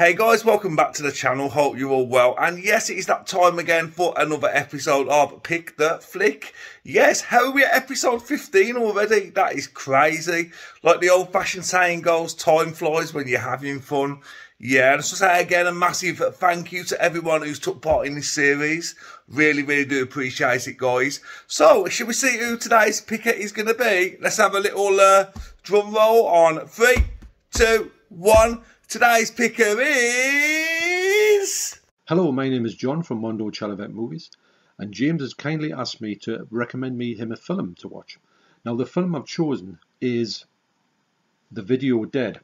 Hey guys, welcome back to the channel. Hope you're all well. And yes, it is that time again for another episode of Pick the Flick. Yes, how are we at episode 15 already? That is crazy. Like the old fashioned saying goes, time flies when you're having fun. Yeah, and just say again, a massive thank you to everyone who's took part in this series. Really, really do appreciate it, guys. So, shall we see who today's picker is going to be? Let's have a little uh, drum roll on three, two, one. Today's picker is... Hello, my name is John from Mondo Chalavet Movies, and James has kindly asked me to recommend me him a film to watch. Now, the film I've chosen is The Video Dead.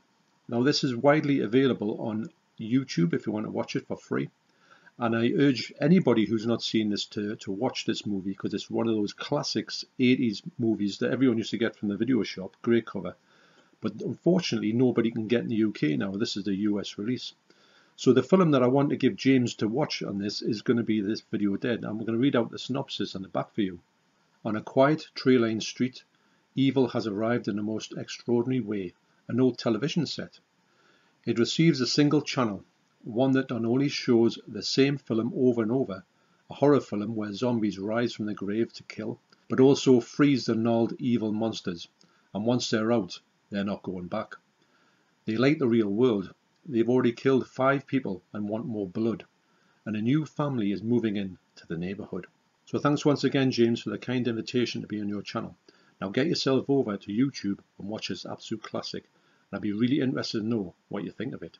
Now, this is widely available on YouTube if you want to watch it for free. And I urge anybody who's not seen this to, to watch this movie because it's one of those classics 80s movies that everyone used to get from the video shop. Great cover but unfortunately nobody can get in the UK now. This is the US release. So the film that I want to give James to watch on this is going to be this video dead. I'm going to read out the synopsis on the back for you. On a quiet tree-lined street, evil has arrived in a most extraordinary way, an old television set. It receives a single channel, one that not only shows the same film over and over, a horror film where zombies rise from the grave to kill, but also frees the gnarled evil monsters, and once they're out, they're not going back. They like the real world. They've already killed five people and want more blood. And a new family is moving in to the neighbourhood. So thanks once again, James, for the kind invitation to be on your channel. Now get yourself over to YouTube and watch this absolute classic. And I'd be really interested to know what you think of it.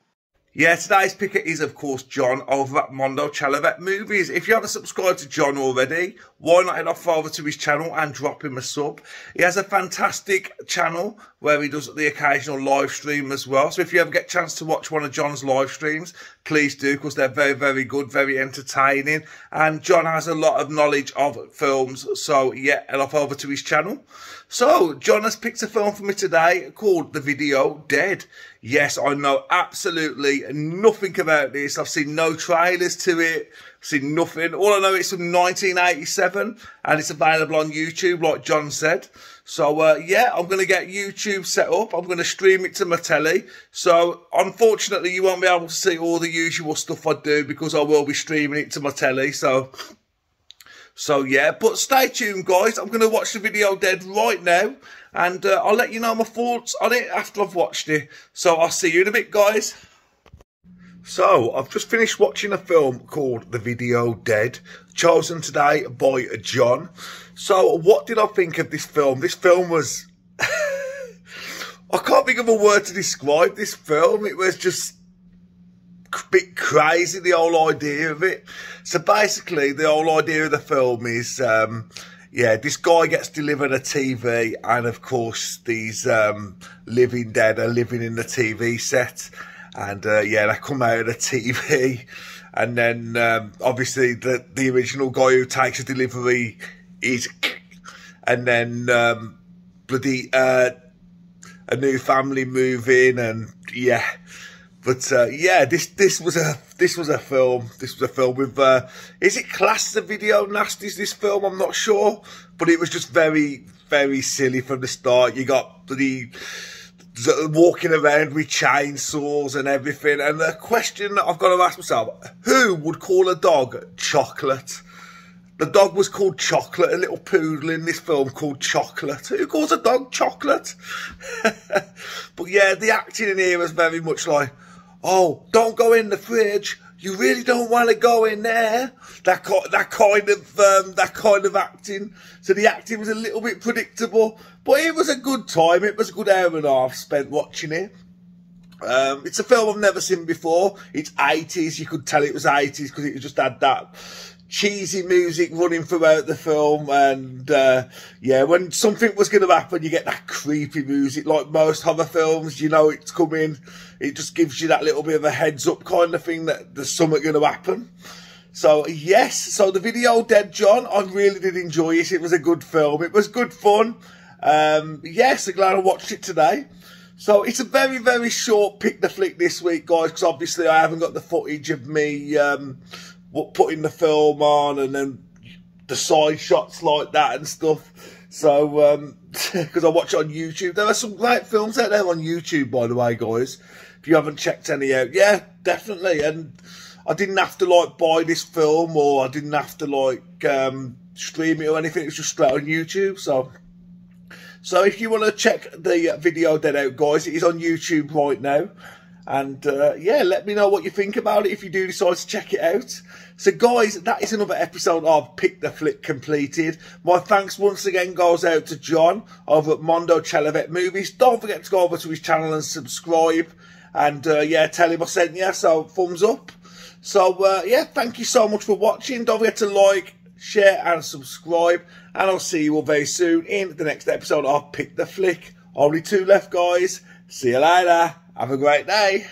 Yeah, today's picker is, of course, John over at Mondo Chalavet Movies. If you haven't subscribed to John already, why not head off over to his channel and drop him a sub? He has a fantastic channel where he does the occasional live stream as well. So if you ever get a chance to watch one of John's live streams, please do because they're very, very good, very entertaining. And John has a lot of knowledge of films. So yeah, head off over to his channel. So John has picked a film for me today called The Video Dead. Yes, I know absolutely nothing about this. I've seen no trailers to it, seen nothing. All I know it's from 1987 and it's available on YouTube, like John said. So, uh, yeah, I'm going to get YouTube set up. I'm going to stream it to my telly. So, unfortunately, you won't be able to see all the usual stuff I do because I will be streaming it to my telly. So, so yeah, but stay tuned, guys. I'm going to watch the video dead right now. And uh, I'll let you know my thoughts on it after I've watched it. So I'll see you in a bit, guys. So, I've just finished watching a film called The Video Dead, chosen today by John. So, what did I think of this film? This film was... I can't think of a word to describe this film. It was just a bit crazy, the whole idea of it. So, basically, the whole idea of the film is... Um, yeah, this guy gets delivered a TV, and of course, these um, living dead are living in the TV set and uh, yeah, they come out of the TV, and then um, obviously the the original guy who takes the delivery is, and then um, bloody uh, a new family move in, and yeah. But uh, yeah, this this was a this was a film. This was a film with. Uh, is it classed as a video nasties? This film, I'm not sure, but it was just very very silly from the start. You got the walking around with chainsaws and everything. And the question that I've got to ask myself, who would call a dog chocolate? The dog was called Chocolate, a little poodle in this film called Chocolate. Who calls a dog chocolate? but yeah, the acting in here was very much like, oh, don't go in the fridge you really don't want to go in there. That that kind of um, that kind of acting. So the acting was a little bit predictable, but it was a good time. It was a good hour and a half spent watching it. Um, it's a film I've never seen before. It's 80s. You could tell it was 80s because it just had that cheesy music running throughout the film and uh, yeah when something was going to happen you get that creepy music like most horror films you know it's coming. It just gives you that little bit of a heads up kind of thing that there's something going to happen. So yes so the video dead john. I really did enjoy it. It was a good film. It was good fun. Um, yes i'm glad i watched it today. So it's a very, very short pick the flick this week, guys, because obviously I haven't got the footage of me um, putting the film on and then the side shots like that and stuff. So, um, because I watch on YouTube. There are some great films out there on YouTube, by the way, guys. If you haven't checked any out, yeah, definitely. And I didn't have to like buy this film or I didn't have to like um, stream it or anything. It's just straight on YouTube. So, so if you want to check the video dead out, guys, it is on YouTube right now. And uh, yeah, let me know what you think about it if you do decide to check it out. So guys, that is another episode of Pick the Flick completed. My thanks once again goes out to John over at Mondo Chalavet Movies. Don't forget to go over to his channel and subscribe. And uh, yeah, tell him I sent you, so thumbs up. So uh, yeah, thank you so much for watching. Don't forget to like, share and subscribe. And I'll see you all very soon in the next episode of Pick the Flick. Only two left, guys. See you later. Have a great day.